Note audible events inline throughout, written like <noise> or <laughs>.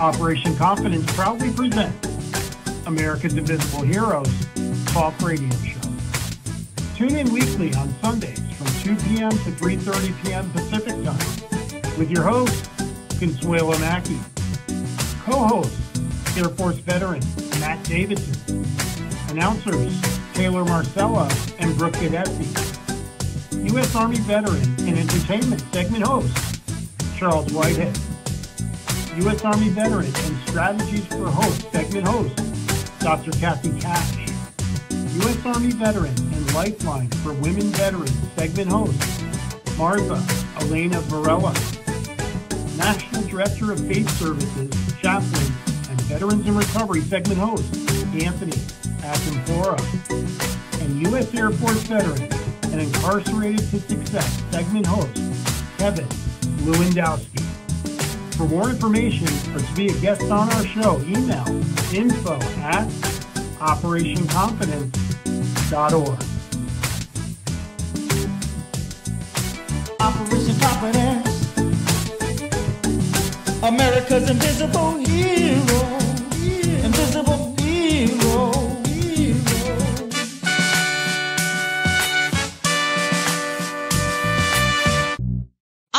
Operation Confidence proudly presents America's Invisible Heroes Talk Radio Show. Tune in weekly on Sundays from 2 p.m. to 3.30 p.m. Pacific Time with your host, Consuelo Mackey. Co-host, Air Force veteran Matt Davidson. Announcers, Tayloure Marcella and Brooke Gadesi. U.S. Army veteran and entertainment segment host, Charles Whitehead. U.S. Army veteran and strategies for host segment host, Dr. Kathy Cash. U.S. Army veteran and lifeline for women veterans segment host, Martha Elena Varela. National Director of Faith Services, Chaplain, and Veterans in Recovery segment host, Anthony Akinfora. And U.S. Air Force veteran and Incarcerated to Success segment host, Kevin Lewandowski. For more information or to be a guest on our show, email info at operationconfidence.org. Operation Confidence. America's invisible hero.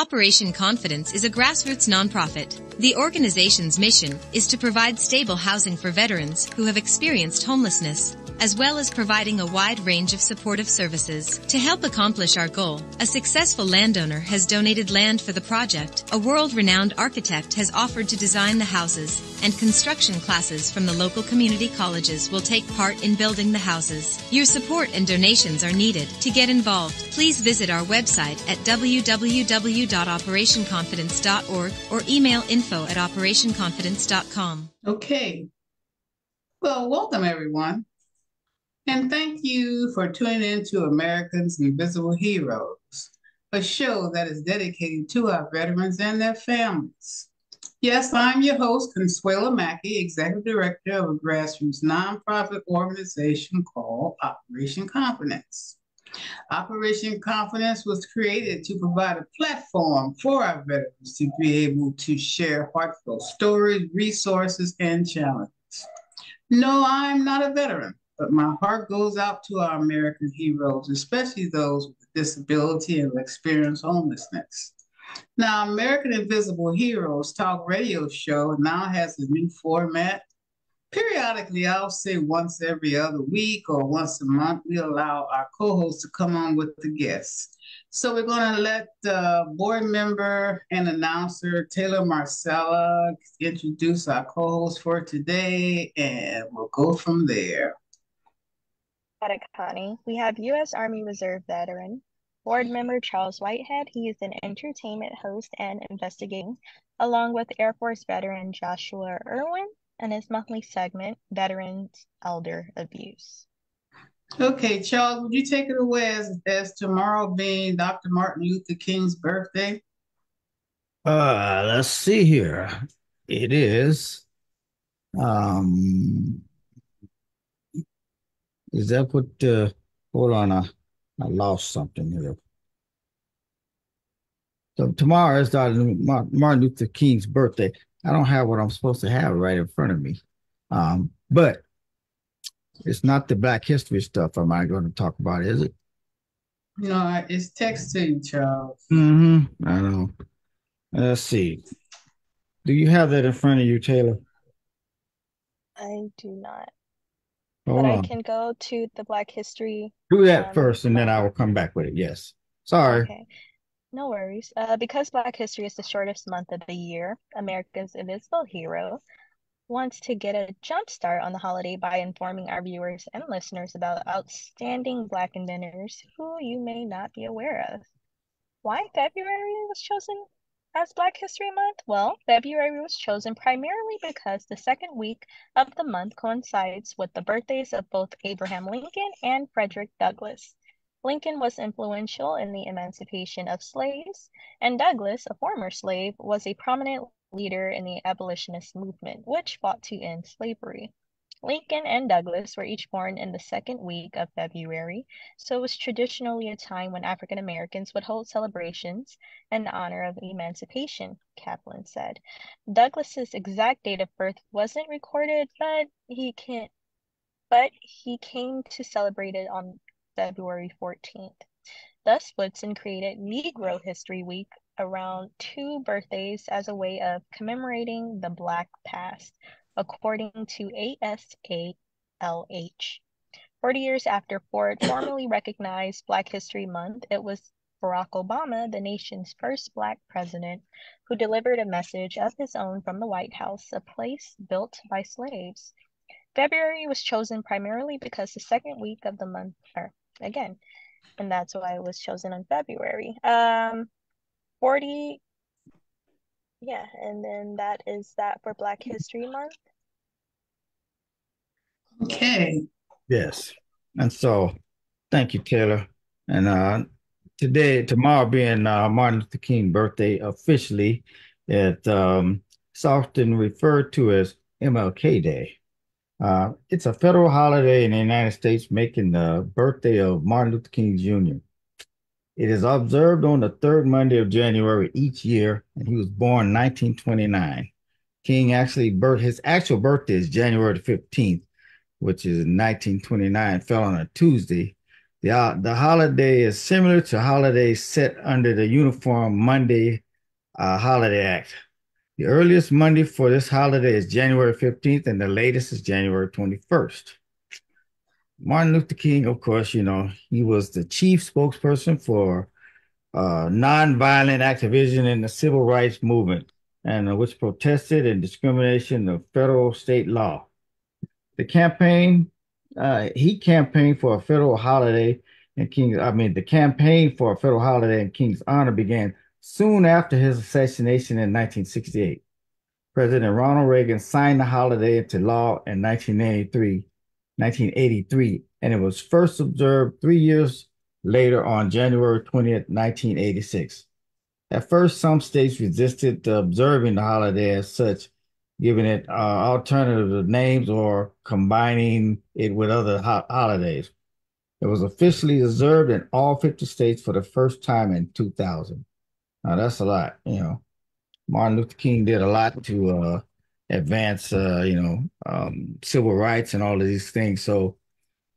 Operation Confidence is a grassroots nonprofit. The organization's mission is to provide stable housing for veterans who have experienced homelessness, as well as providing a wide range of supportive services. To help accomplish our goal, a successful landowner has donated land for the project, a world-renowned architect has offered to design the houses, and construction classes from the local community colleges will take part in building the houses. Your support and donations are needed. To get involved, please visit our website at www.operationconfidence.org or email info at operationconfidence.com. Okay. Well, welcome everyone. And thank you for tuning in to Americans Invisible Heroes, a show that is dedicated to our veterans and their families. Yes, I'm your host, Consuelo Mackey, Executive Director of a grassroots nonprofit organization called Operation Confidence. Operation Confidence was created to provide a platform for our veterans to be able to share heartfelt stories, resources, and challenges. No, I'm not a veteran, but my heart goes out to our American heroes, especially those with disability and experience homelessness. Now, American Invisible Heroes Talk Radio Show now has a new format. Periodically, I'll say once every other week or once a month, we allow our co-hosts to come on with the guests. So we're going to let uh, board member and announcer Tayloure Marcella introduce our co-host for today, and we'll go from there. Connie. We have U.S. Army Reserve veteran, board member Charles Whitehead. He is an entertainment host and investigating, along with Air Force veteran Joshua Erwin and his monthly segment, Veterans Elder Abuse. Okay, Charles, would you take it away as, as tomorrow being Dr. Martin Luther King's birthday? Uh, let's see here. It is. Um, is that what? Uh, hold on, I, I lost something here. So tomorrow is Dr. Martin Luther King's birthday. I don't have what I'm supposed to have right in front of me, um, but it's not the Black History stuff. I'm I going to talk about? Is it? No, it's texting, to Charles. Mm-hmm. I know. Let's see. Do you have that in front of you, Tayloure? I do not. Hold but on. I can go to the Black History. Do that um, first, and then I will come back with it. Yes. Sorry. Okay. No worries. Uh, because Black History is the shortest month of the year, America's Invisible Hero wants to get a jump start on the holiday by informing our viewers and listeners about outstanding Black inventors who you may not be aware of. Why February was chosen as Black History Month? Well, February was chosen primarily because the second week of the month coincides with the birthdays of both Abraham Lincoln and Frederick Douglass. Lincoln was influential in the emancipation of slaves, and Douglass, a former slave, was a prominent leader in the abolitionist movement, which fought to end slavery. Lincoln and Douglass were each born in the second week of February, so it was traditionally a time when African Americans would hold celebrations in honor of emancipation, Kaplan said. Douglass's exact date of birth wasn't recorded, but he can but he came to celebrate it on February 14th. Thus, Woodson created Negro History Week around two birthdays as a way of commemorating the Black past, according to ASALH. 40 years after Ford <coughs> formally recognized Black History Month, it was Barack Obama, the nation's first Black president, who delivered a message of his own from the White House, a place built by slaves. February was chosen primarily because the second week of the month, or again, and that's why it was chosen on February. Um, 40, yeah, and then that is that for Black History Month. Okay. Yes. And so thank you, Tayloure. And uh today, tomorrow being uh, Martin Luther King birthday officially, it um it's often referred to as MLK Day. Uh, it's a federal holiday in the United States making the birthday of Martin Luther King Jr. It is observed on the third Monday of January each year, and he was born 1929. King actually birth his actual birthday is January the 15th, which is 1929, fell on a Tuesday. The, uh, the holiday is similar to holidays set under the Uniform Monday uh, Holiday Act. The earliest Monday for this holiday is January 15th, and the latest is January 21st. Martin Luther King, of course, you know, he was the chief spokesperson for uh, nonviolent activism in the civil rights movement, and uh, which protested and discrimination of federal state law. The campaign, uh, he campaigned for a federal holiday and King's, I mean, the campaign for a federal holiday in King's honor began soon after his assassination in 1968. President Ronald Reagan signed the holiday into law in 1983, 1983, and it was first observed three years later on January 20th, 1986. At first, some states resisted observing the holiday as such, giving it uh, alternative names or combining it with other ho- holidays. It was officially observed in all 50 states for the first time in 2000. Now, that's a lot, you know. Martin Luther King did a lot to uh, advance, uh, you know, um, civil rights and all of these things. So,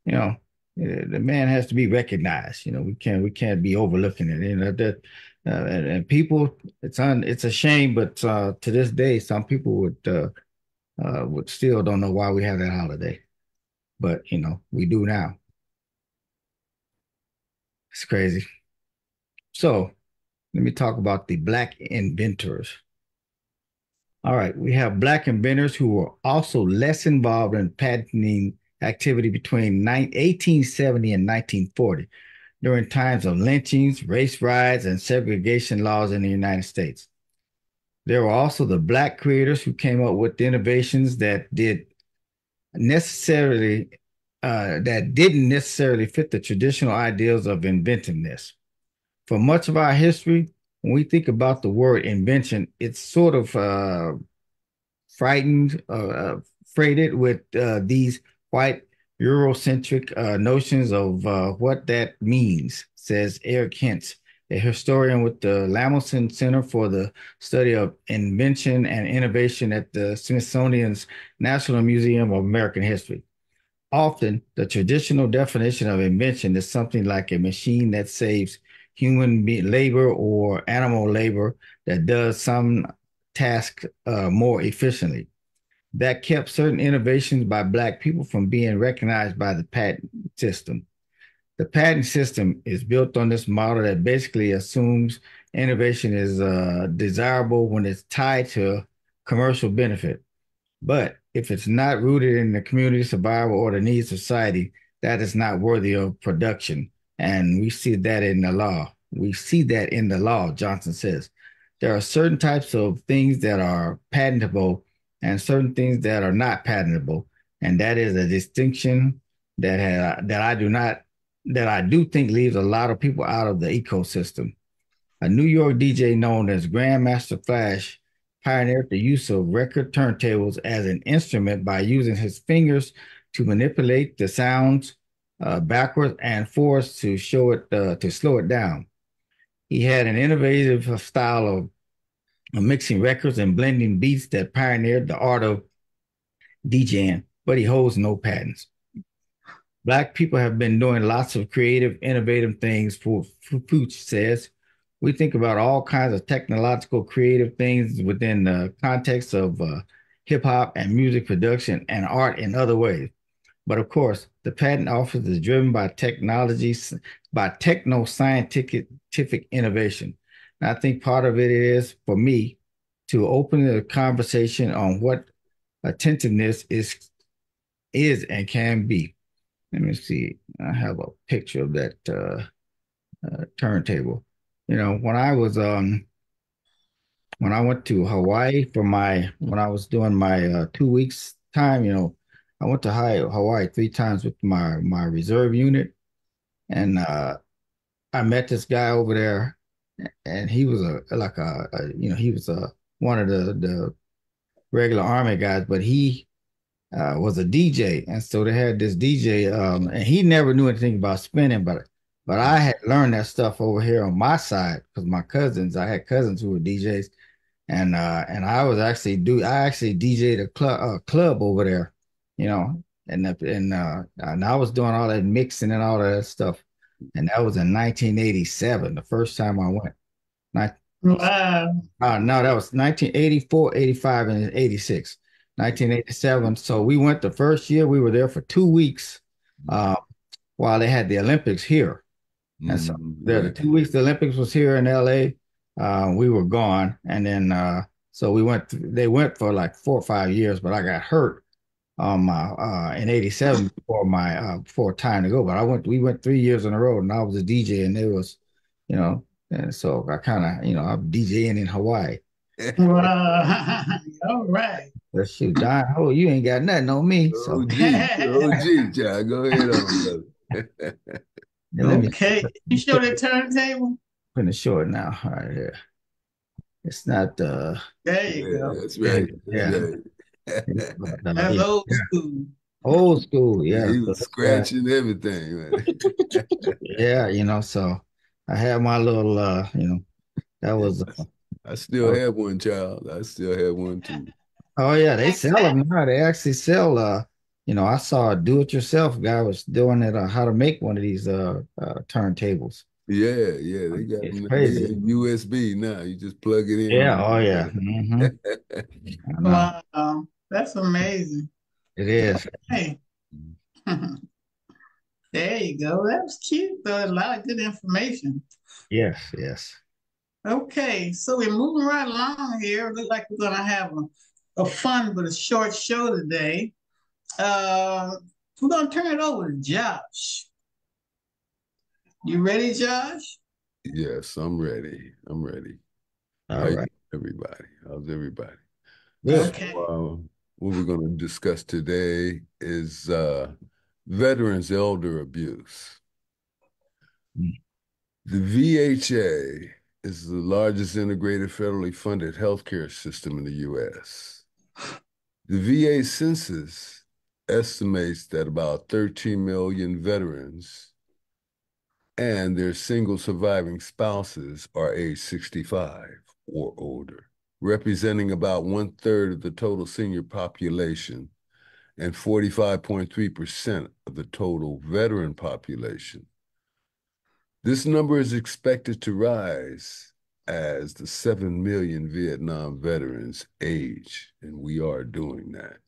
you know, the man has to be recognized. You know, we can't we can't be overlooking it. You know that, uh, and, and, people, it's un, it's a shame, but uh, to this day, some people would uh, uh, would still don't know why we have that holiday, but you know, we do now. It's crazy. So let me talk about the Black inventors. All right, we have Black inventors who were also less involved in patenting activity between 1870 and 1940 during times of lynchings, race riots, and segregation laws in the United States. There were also the Black creators who came up with innovations that did necessarily uh, that didn't necessarily fit the traditional ideals of inventiveness for much of our history, when we think about the word invention, it's sort of uh, frightened, uh, freighted with uh, these white Eurocentric uh, notions of uh, what that means, says Eric Hintz, a historian with the Lemelson Center for the Study of Invention and Innovation at the Smithsonian's National Museum of American History. Often, the traditional definition of invention is something like a machine that saves human labor or animal labor that does some task uh, more efficiently. That kept certain innovations by Black people from being recognized by the patent system. The patent system is built on this model that basically assumes innovation is uh, desirable when it's tied to commercial benefit. But if it's not rooted in the community survival or the needs of society, that is not worthy of production. And we see that in the law. We see that in the law, Johnson says. There are certain types of things that are patentable and certain things that are not patentable. And that is a distinction that ha- that I do not that I do think leaves a lot of people out of the ecosystem. A New York DJ known as Grandmaster Flash pioneered the use of record turntables as an instrument by using his fingers to manipulate the sounds uh, backwards and forwards to show it uh, to slow it down. He had an innovative style of, of mixing records and blending beats that pioneered the art of DJing, but he holds no patents. Black people have been doing lots of creative, innovative things for Fouché says. We think about all kinds of technological, creative things within the context of uh, hip hop and music production and art in other ways. But of course, the patent office is driven by technology, by techno scientific innovation. And I think part of it is for me to open the conversation on what attentiveness is is and can be. Let me see. I have a picture of that uh, uh, turntable. You know, when I was um when I went to Hawaii for my when I was doing my uh, two weeks time, you know, I went to Hawaii three times with my my reserve unit, and uh, I met this guy over there, and he was a like a, a you know he was a one of the the regular army guys, but he uh, was a DJ, and so they had this DJ, um, and he never knew anything about spinning, but but I had learned that stuff over here on my side because my cousins, I had cousins who were DJs, and uh, and I was actually do I actually DJed a club a club over there, you know, and and uh, and I was doing all that mixing and all that stuff, and that was in 1987, the first time I went. Wow. Uh, no, that was 1984, 85, and 86. 1987. So we went the first year. We were there for two weeks uh, while they had the Olympics here. And so mm-hmm. there, the two weeks the Olympics was here in LA. Uh, we were gone, and then uh, so we went. They went for like four or five years, but I got hurt um uh, in 87 <laughs> before my uh before time to go but i went we went three years in a row and i was a dj and it was you know and so i kind of you know i'm djing in hawaii <laughs> <laughs> all right well, shoot, Don, oh, you ain't got nothing on me. So. OG, OG, child. Go ahead on, okay. You show the turntable? I'm Gonna show it now. All right here. It's not uh there you yeah, go. That's right. Yeah. That's old school. Old school, yeah. He was so, scratching yeah. everything, man. <laughs> yeah, you know, so I had my little uh, you know, that was uh, I still uh, have one child. I still have one too. Oh yeah, they sell them now. They actually sell uh you know, I saw a do-it-yourself guy was doing it uh, how to make one of these uh, uh turntables. Yeah, yeah, they got it's crazy. USB now. You just plug it in. Yeah, oh yeah. Mm-hmm. <laughs> wow, that's amazing. It is. Hey, <laughs> there you go. That was cute. Though a lot of good information. Yes, yes. Okay, so we're moving right along here. Looks like we're gonna have a, a fun but a short show today. Uh, we're gonna turn it over to Josh. You ready, Josh? Yes, I'm ready. I'm ready. All How right. everybody. How's everybody? Okay. So, uh, what we're going to discuss today is uh, veterans elder abuse. The VHA is the largest integrated federally funded healthcare system in the U.S. The VA census estimates that about 13 million veterans and their single surviving spouses are age 65 or older, representing about one third of the total senior population and 45.3% of the total veteran population. This number is expected to rise as the 7 million Vietnam veterans age, and we are doing that.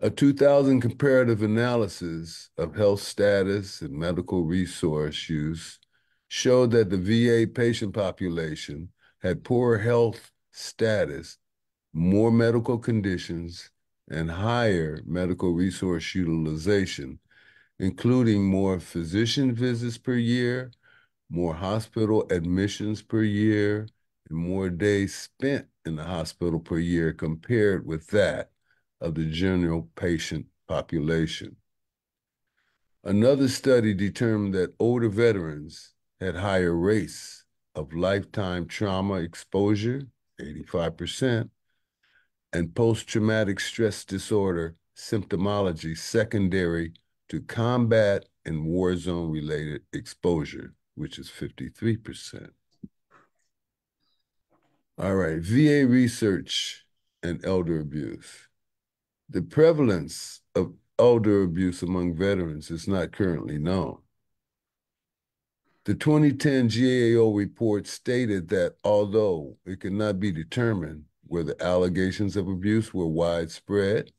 A 2000 comparative analysis of health status and medical resource use showed that the VA patient population had poor health status, more medical conditions, and higher medical resource utilization, including more physician visits per year, more hospital admissions per year, and more days spent in the hospital per year compared with that of the general patient population. Another study determined that older veterans had higher rates of lifetime trauma exposure 85%, and post traumatic stress disorder symptomology secondary to combat and war zone related exposure, which is 53%. All right, VA research and elder abuse. The prevalence of elder abuse among veterans is not currently known. The 2010 GAO report stated that although it could not be determined whether allegations of abuse were widespread,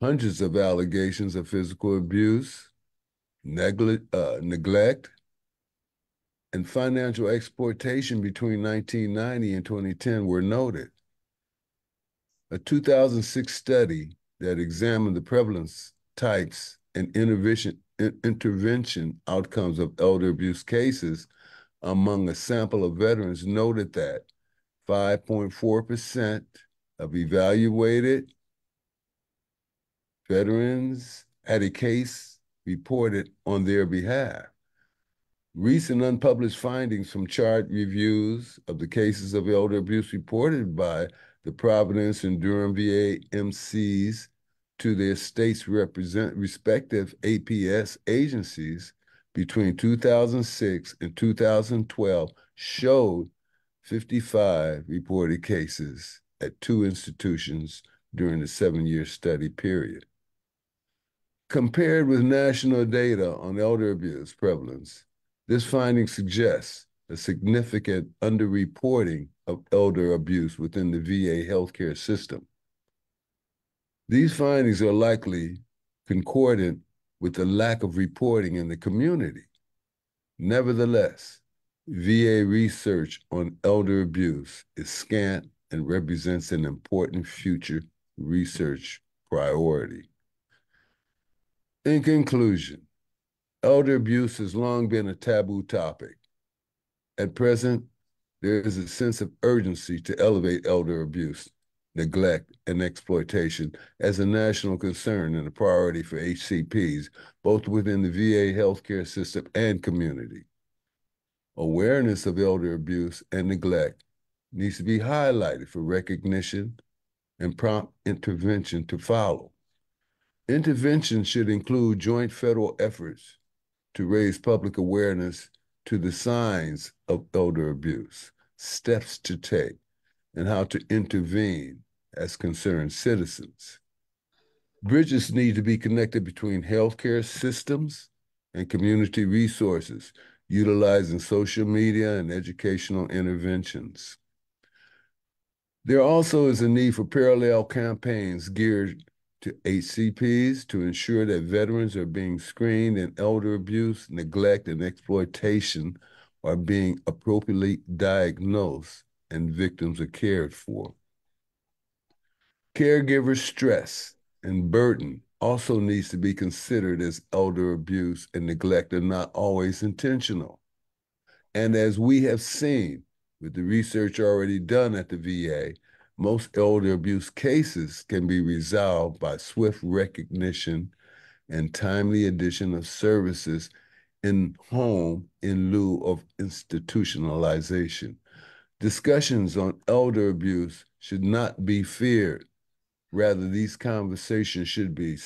hundreds of allegations of physical abuse, uh, neglect, and financial exploitation between 1990 and 2010 were noted. A 2006 study that examined the prevalence types and intervention, intervention outcomes of elder abuse cases among a sample of veterans noted that 5.4% of evaluated veterans had a case reported on their behalf. Recent unpublished findings from chart reviews of the cases of elder abuse reported by the Providence and Durham VA MCs to their states' represent respective APS agencies between 2006 and 2012 showed 55 reported cases at two institutions during the seven-year study period. Compared with national data on elder abuse prevalence, this finding suggests a significant underreporting of elder abuse within the VA healthcare system. These findings are likely concordant with the lack of reporting in the community. Nevertheless, VA research on elder abuse is scant and represents an important future research priority. In conclusion, elder abuse has long been a taboo topic. At present, there is a sense of urgency to elevate elder abuse neglect, and exploitation as a national concern and a priority for HCPs, both within the VA healthcare system and community. Awareness of elder abuse and neglect needs to be highlighted for recognition and prompt intervention to follow. Intervention should include joint federal efforts to raise public awareness to the signs of elder abuse, steps to take, and how to intervene as concerned citizens. Bridges need to be connected between healthcare systems and community resources, utilizing social media and educational interventions. There also is a need for parallel campaigns geared to HCPs to ensure that veterans are being screened and elder abuse, neglect, and exploitation are being appropriately diagnosed and victims are cared for. Caregiver stress and burden also needs to be considered as elder abuse and neglect are not always intentional. And as we have seen with the research already done at the VA, most elder abuse cases can be resolved by swift recognition and timely addition of services in home in lieu of institutionalization. Discussions on elder abuse should not be feared. Rather, these conversations should be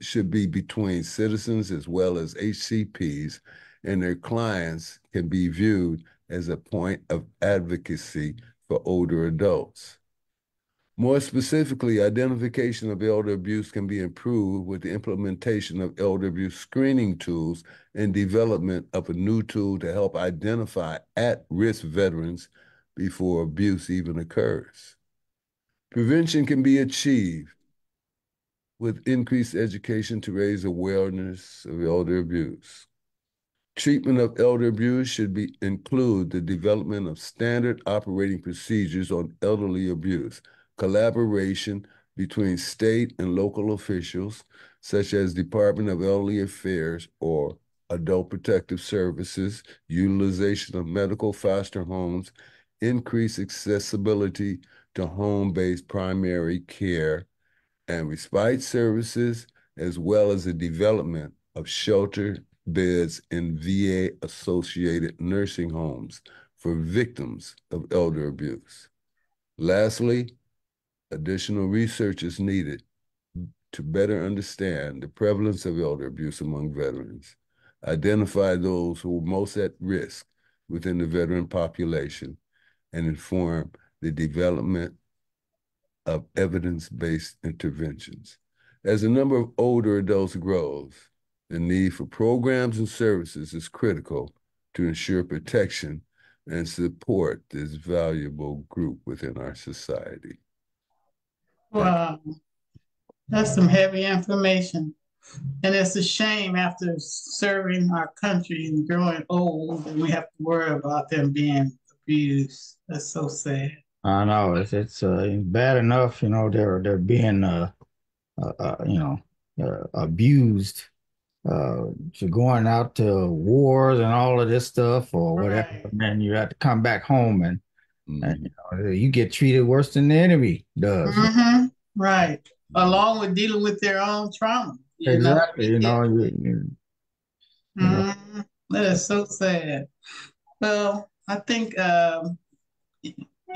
should be between citizens as well as HCPs, and their clients can be viewed as a point of advocacy for older adults. More specifically, identification of elder abuse can be improved with the implementation of elder abuse screening tools and development of a new tool to help identify at-risk veterans before abuse even occurs. Prevention can be achieved with increased education to raise awareness of elder abuse. Treatment of elder abuse should be, include the development of standard operating procedures on elderly abuse, collaboration between state and local officials, such as Department of Elderly Affairs or Adult Protective Services, utilization of medical foster homes, increased accessibility to home-based primary care and respite services, as well as the development of shelter beds in VA-associated nursing homes for victims of elder abuse. Lastly, additional research is needed to better understand the prevalence of elder abuse among veterans, identify those who are most at risk within the veteran population, and inform the development of evidence-based interventions. As the number of older adults grows, the need for programs and services is critical to ensure protection and support this valuable group within our society. Wow, that's some heavy information. And it's a shame after serving our country and growing old, and we have to worry about them being abused. That's so sad. I know it's it's uh, bad enough, you know, they're they're being uh, uh, uh you know uh, abused uh for going out to wars and all of this stuff or whatever. Right. And then you have to come back home and Mhm. and you know you get treated worse than the enemy does. hmm right. Along with dealing with their own trauma. you know? Exactly, you know, you, you, know. Mhm. That is so sad. Well, I think um,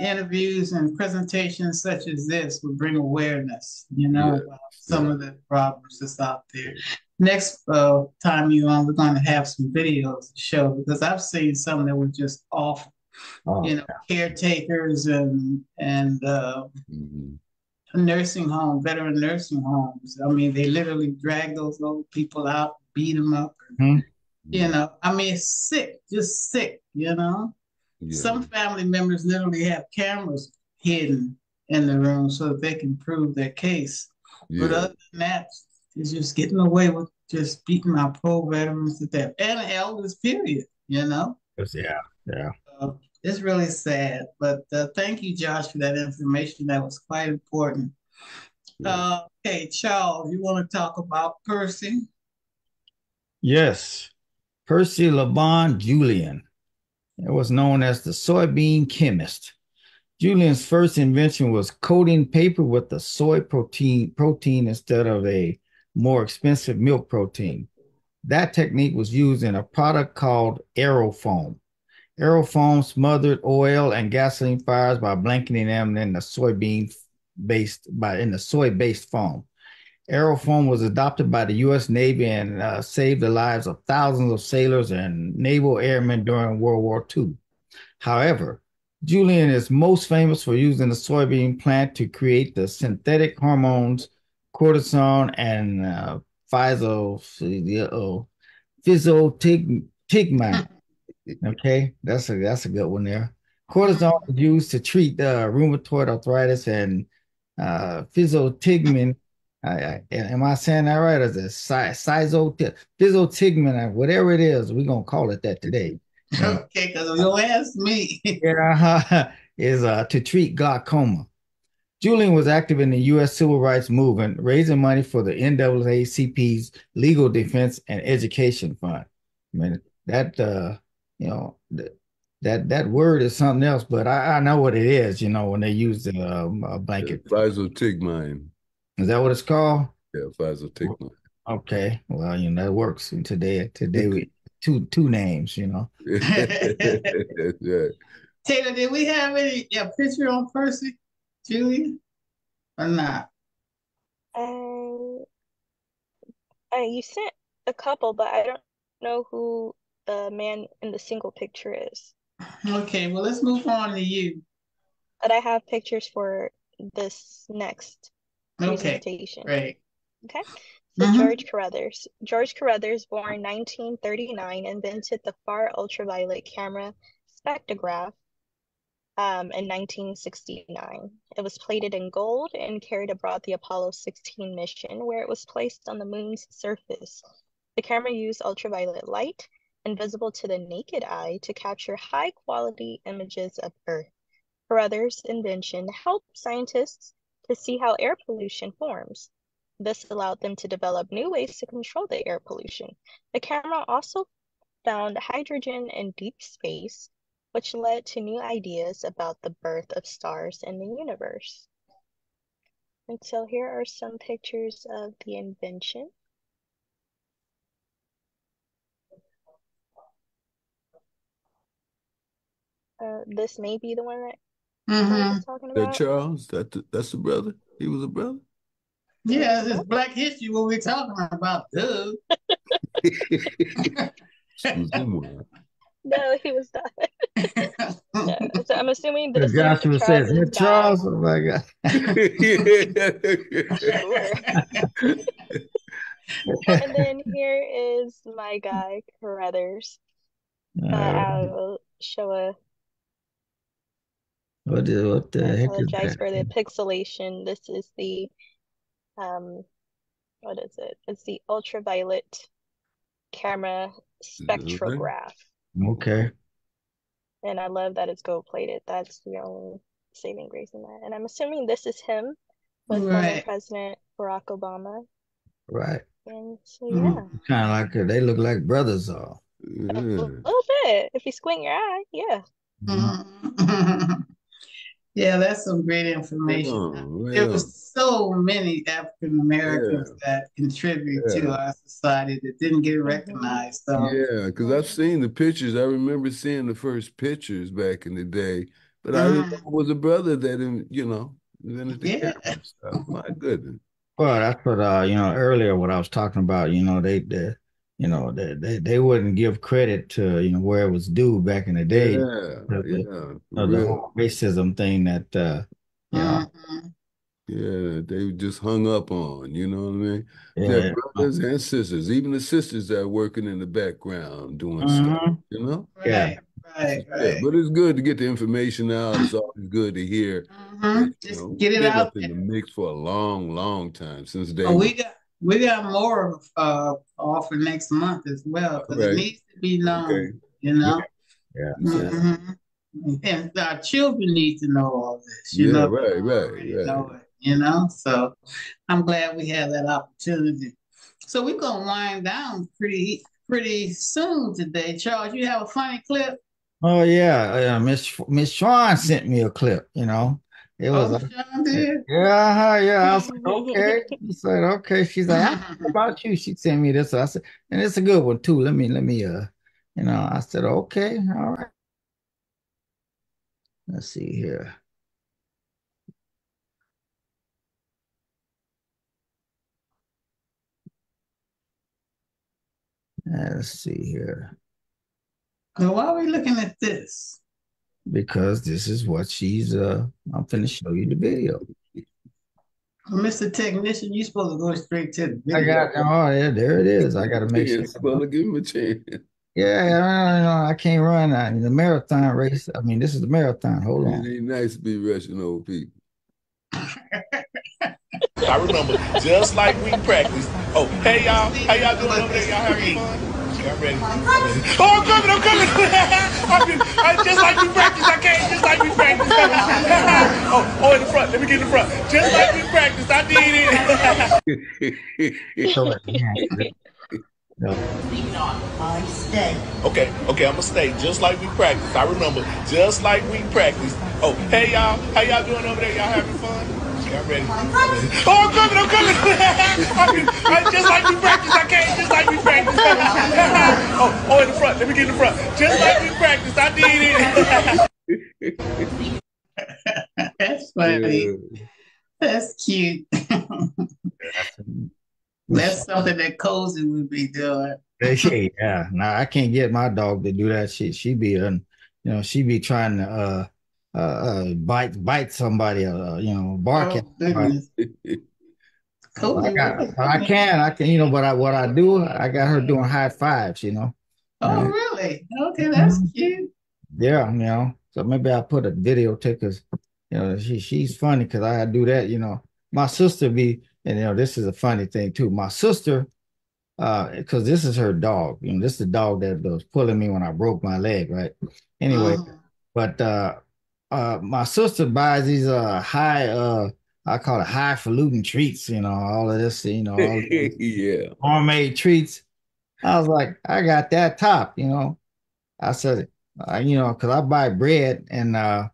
interviews and presentations such as this will bring awareness, you know, Yeah. about some of the problems that's out there. Next uh, time you on, we're going to have some videos to show because I've seen some that were just awful. oh, You know, caretakers and and uh, Mhm. nursing home, veteran nursing homes. I mean, they literally drag those old people out, beat them up. Mhm. You know, I mean, it's sick, just sick. You know, Yeah. some family members literally have cameras hidden in the room so that they can prove their case. But other than that, it's just getting away with just beating our poor veterans to death and elders. Period. You know. yeah, yeah. Uh, it's really sad, but uh, thank you, Josh, for that information. That was quite important. Yeah. Uh, okay, Charles, you want to talk about Percy? Yes, Percy Lavon Julian. It was known as the soybean chemist. Julian's first invention was coating paper with the soy protein protein instead of a more expensive milk protein. That technique was used in a product called aerofoam. Aerofoam smothered oil and gasoline fires by blanketing them in the soybean based by in the soy-based foam. Aerofoam was adopted by the U.S. Navy and uh, saved the lives of thousands of sailors and naval airmen during World War II. However, Julian is most famous for using the soybean plant to create the synthetic hormones cortisone and uh. Okay, that's a that's a good one there. Cortisone is used to treat uh, rheumatoid arthritis and uh. I, I, am I saying that right? Is it physotigmine, physotigmine, whatever it is? We're gonna call it that today. <laughs> Okay, because you don't ask me. <laughs> Yeah, <laughs> is uh, to treat glaucoma. Julian was active in the U.S. civil rights movement, raising money for the NAACP's Legal Defense and Education Fund. I mean, that uh, you know, th- that that word is something else, but I, I know what it is. You know, when they use the um, uh, blanket, Physotigmine. Is that what it's called? Yeah, physotigmine. Okay, well, you know that works today. Today we <laughs> two two names. You know, <laughs> yeah. Tayloure, did we have any yeah, picture on Percy, Julian, or not? Uh, uh, you sent a couple, but I don't know who the man in the single picture is. Okay, well, let's move on to you. But I have pictures for this next Okay, presentation. great. Okay. So Mhm. George Carruthers. George Carruthers, born 1939, invented the far ultraviolet camera spectrograph um, in 1969. It was plated in gold and carried aboard the Apollo 16 mission, where it was placed on the moon's surface. The camera used ultraviolet light, invisible to the naked eye, to capture high quality images of Earth. Carruthers' invention helped scientists to see how air pollution forms. This allowed them to develop new ways to control the air pollution. The camera also found hydrogen in deep space, which led to new ideas about the birth of stars in the universe. And so here are some pictures of the invention. Uh, this may be the one that I hmm was talking That about. Charles, that the, that's the brother. He was a brother. Yeah, it's Black History. What we're talking about, dude? <laughs> No, he was not. <laughs> No. So I'm assuming the Joshua Charles said, is "Hey, Charles, oh my God. <laughs> And then here is my guy, Carruthers. Uh, Uh, I'll show a. what, is, what I the heck is apologize that? for the pixelation. This is the um, what is it? It's the ultraviolet camera spectrograph, Okay. and I love that it's gold plated. That's the only saving grace in that. And I'm assuming this is him with former Right. President Barack Obama. Right. And so yeah, Kind of like they look like brothers all. a little bit. If you squint your eye, yeah. Mhm. <laughs> Yeah, that's some great information. on, right There was so many African Americans that contribute to our society that didn't get Mhm. recognized. So Yeah, because I've seen the pictures. I remember seeing the first pictures back in the day, but I didn't know Mhm. it was a brother that, in- you know, invented the Yeah. camera stuff. My goodness. Well, that's what uh, you know, earlier what I was talking about, you know, they they you know, they they, they wouldn't give credit to, you know, where it was due back in the day. Yeah, The, the, yeah, uh, the whole racism thing that uh, you know, Mhm. Yeah, they just hung up on, you know what I mean? yeah. Their brothers and sisters, even the sisters that are working in the background doing stuff, Mhm. you know? Yeah. Right, right, Yeah, but it's good to get the information out. It's always good to hear Mhm. that, you Just know, get it been out up in the mix for a long, long time since day But we got we got more uh offer next month as well because it needs to be known, Okay. you know. Yeah. Yeah. Mhm. And our children need to know all this, you Yeah, know. right, right, right. know it, you know. So I'm glad we had that opportunity. So we're gonna wind down pretty pretty soon today. Charles, you have a funny clip? Oh yeah, uh, Miss Miss Schwan sent me a clip. You know, it was Oh, like, yeah, yeah. I was like, okay. She said, okay. She's like, I <laughs> about you. She sent me this. I said, and it's a good one too. Let me, let me, uh, you know, I said, okay, all right. Let's see here. Let's see here. Now, why are we looking at this? Because this is what she's uh I'm finna show you the video. Mr. Technician, you supposed to go straight to the I video. got oh yeah, there it is. I gotta make <laughs> sure. It's supposed to give him a chance. Yeah, I, I, I can't run uh, the marathon race. I mean, this is the marathon. Hold It on. ain't nice to be rushing old people. I remember just like we practiced. Oh, hey y'all, how y'all doing over there? Y'all having fun? Y'all ready? Oh, I'm coming, I'm coming. I mean, I, just like we practiced, I came just like we practiced. <laughs> oh, oh, in the front. Let me get in the front. Just like we practiced, I did it. Show it again. <laughs> No. I stay. okay, okay, I'm gonna stay just like we practiced. I remember just like we practiced. Oh, hey y'all, how y'all doing over there? Y'all having fun? Y'all ready? Oh, I'm coming, <laughs> I'm coming. I mean, just like we practiced, I came just like we practiced. <laughs> oh, oh, in the front. Let me get in the front. Just like we practiced, I did it. <laughs> That's funny. Yeah. That's cute. That's something that Cozy would be doing. Hey, yeah. Now I can't get my dog to do that shit. She be, uh, you know, she be trying to uh, uh, uh bite bite somebody, uh, you know, bark at. Oh, <laughs> I got, I can, I can, you know, but I, what I do, I got her doing high fives, you know. Oh, really? Okay, that's cute. Yeah, you know. So maybe I put a video because you know she she's funny because I do that. You know, my sister be and you know this is a funny thing too. My sister, uh, because this is her dog. You know, this is the dog that was pulling me when I broke my leg. Right. Anyway, Mhm. but uh, uh, my sister buys these uh high uh I call it highfalutin treats. You know, all of this. You know, all <laughs> yeah. homemade treats. I was like, I got that top, you know. I said, uh, you know, because I buy bread and uh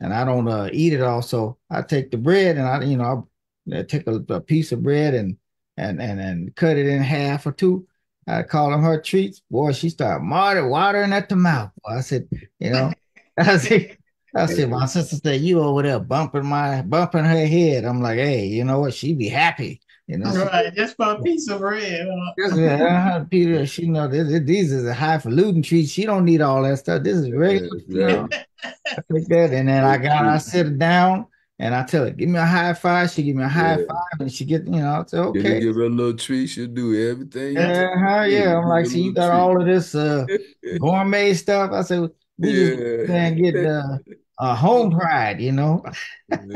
and I don't uh, eat it all, so I take the bread and I, you know, I take a, a piece of bread and and and and cut it in half or two. I call them her treats. Boy, she started water, watering at the mouth. I said, you know, <laughs> I said, I said, my sister said, you over there bumping my bumping her head. I'm like, hey, you know what? She be happy. You know, right, just for a piece of bread. Huh? Just, uh, <laughs> Peter, she know this, these are the highfalutin treat. She don't need all that stuff. This is regular. You? I that, and then I got I <laughs> sit down and I tell her, give me a high five. She give me a high Yeah. five, and she get, you know, I say, You okay. give her a little treat, she'll do everything. you Uh-huh, yeah. I'm like, so you got little all of this uh treat. <laughs> gourmet stuff. I said, we just Yeah. can get the uh, home pride, you know.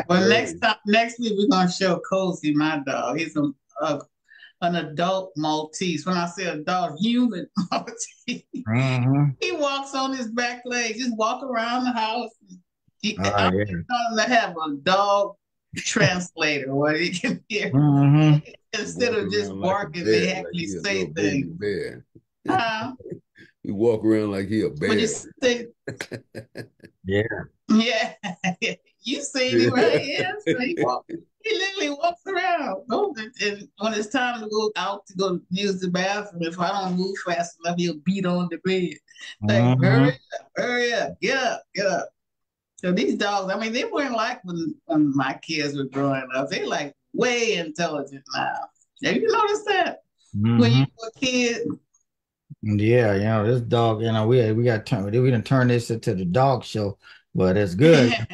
Well, next time, next week we're gonna show Cozy, my dog. He's a, a an adult Maltese. When I say adult, human <laughs> Maltese. Mhm. He walks on his back legs, just walk around the house. He, Oh, I'm yeah. telling him to have a dog translator where he can hear Mhm. <laughs> instead of just around like barking, they actually he a say things. bear. Huh? <laughs> He walk around like he a bear. But you say, Yeah. Yeah, <laughs> you see me right here. So <laughs> he, walk, he literally walks around. And, when it's time to go out to go use the bathroom, if I don't move fast enough, he'll beat on the bed. Like, Mhm. hurry up, hurry up, get up, get up. So these dogs, I mean, they weren't like when, when my kids were growing up. They like way intelligent now. Have you noticed that? When Mhm. you were a kid, Yeah, you know, this dog, you know, we we got turn we didn't turn this into the dog show, but it's good. <laughs>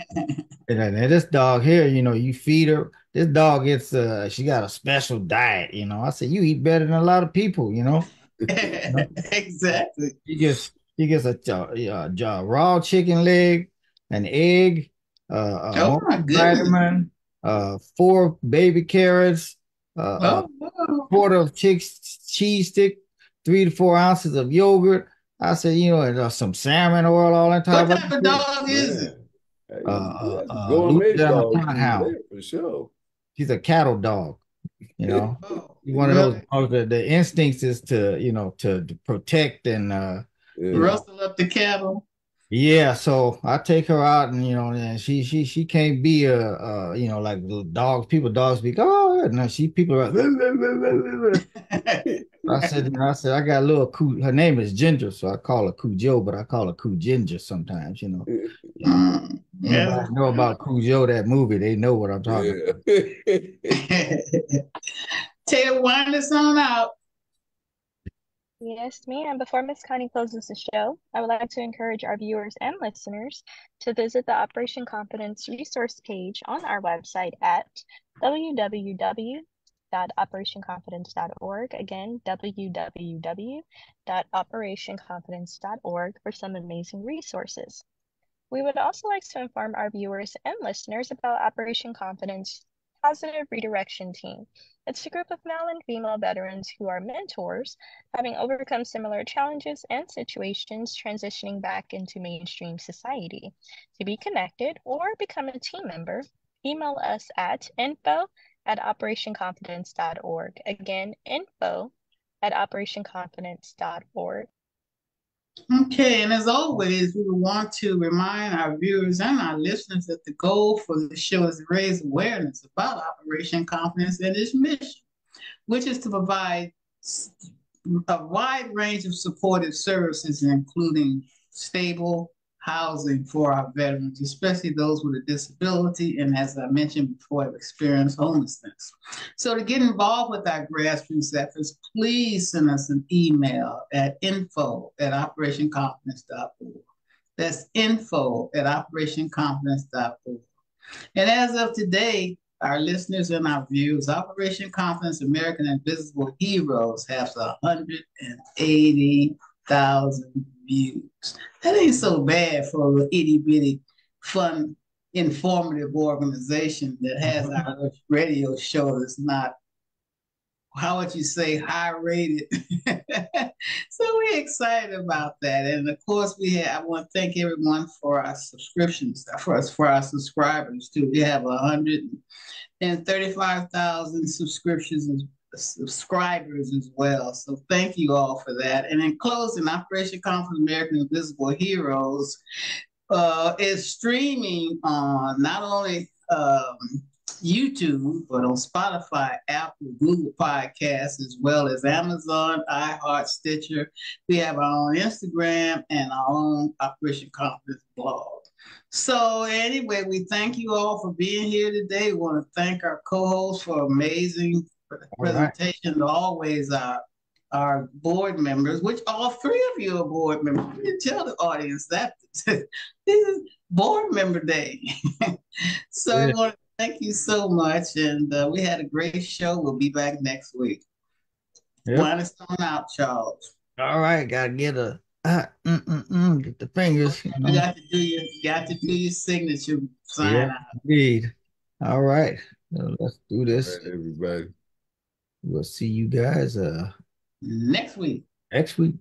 And, then this dog here, you know, you feed her. This dog gets uh she got a special diet, you know. I said, you eat better than a lot of people, you know. <laughs> exactly. She gets she gets a, a, a raw chicken leg, an egg, uh, a Oh vitamin, uh, four baby carrots, uh, a Oh, wow. quarter of chicks cheese stick, three to four ounces of yogurt. I said, you know, uh, some salmon oil all on top What of type of dog is it? Hey, Uh, uh, that's uh, gourmet Louisiana dog Bloodhound. food Hound. there for sure. He's a cattle dog, you know. <laughs> Oh, He's one of those dogs that the instincts is to, you know, to, to protect and uh Yeah. Rustle up the cattle. Yeah, so I take her out, and you know, and she she she can't be a, uh you know like the dogs. People dogs be oh no, she people are. <laughs> I said I said I got a little Coo. Her name is Ginger, so I call her Cujo, but I call her Coo Ginger sometimes. You know, Mm, <laughs> yeah. anybody know about Cujo that movie? They know what I'm talking. about. Yeah. <laughs> Tayloure, wind us on out. Yes, ma'am. Before Miss Connie closes the show, I would like to encourage our viewers and listeners to visit the Operation Confidence resource page on our website at www.operationconfidence.org. Again, www.operationconfidence.org for some amazing resources. We would also like to inform our viewers and listeners about Operation Confidence Positive Redirection Team. It's a group of male and female veterans who are mentors, having overcome similar challenges and situations transitioning back into mainstream society. To be connected or become a team member, email us at info at operationconfidence.org. Again, info at operationconfidence.org. Okay, and as always, we want to remind our viewers and our listeners that the goal for the show is to raise awareness about Operation Confidence and its mission, which is to provide a wide range of supportive services, including stable housing for our veterans, especially those with a disability and, as I mentioned before, have experienced homelessness. So to get involved with our grassroots efforts, please send us an email at info at operationconfidence.org. That's info at operationconfidence.org. And as of today, our listeners and our viewers, Operation Confidence American Invisible Heroes has 180,000 views. That ain't so bad for an itty bitty, fun, informative organization that has mm-hmm. our radio show that's not how would you say high rated. <laughs> So we're excited about that. And of course we have i want to thank everyone for our subscriptions for us for our subscribers too. We have a 135,000 subscriptions and subscribers as well so thank you all for that and in closing operation Confidence american invisible heroes uh, is streaming on not only um, YouTube, but on Spotify, Apple, Google Podcasts, as well as Amazon, iHeart, Stitcher. We have our own Instagram and our own Operation Confidence blog. So anyway, we thank you all for being here today. We want to thank our co-hosts for amazing right. presentation. Always our our board members, which all three of you are board members. We didn't tell the audience that <laughs> this is board member day. <laughs> so I want to thank you so much, and uh, we had a great show. We'll be back next week. Yep. Line us on out, Charles. All right, gotta get a uh, mm, mm, mm, get the fingers. You You know. got to do your got to do your signature sign Yeah. out. Indeed. All right, so let's do this. right, everybody. We'll see you guys uh Next week. next week.